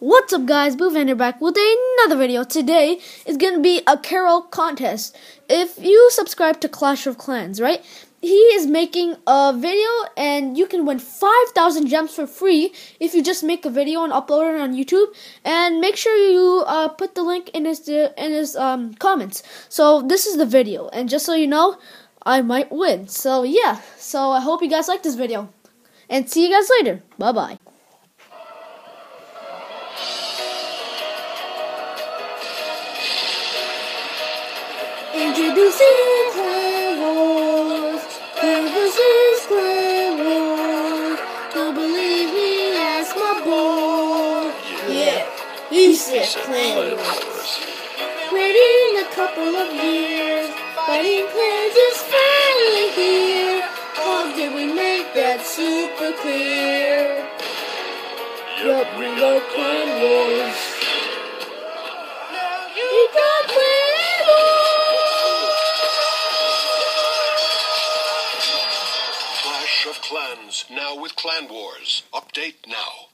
What's up guys, Bhuvan R back with another video. Today is going to be a Carol contest. If you subscribe to Clash of Clans, right, he is making a video and you can win 5,000 gems for free if you just make a video and upload it on YouTube. And make sure you uh, put the link in his, in his um, comments. So this is the video and just so you know, I might win. So yeah, so I hope you guys like this video. And see you guys later. Bye-bye. Introducing Clan Wars. Clan Clan Wars. Don't believe me? Ask my boy. Yeah, he said Clan Wars. Waiting a couple of years. Fighting clans is finally here. How did we make that super clear? Yup, we got Clan Wars. Clash of Clans, now with Clan Wars. Update now.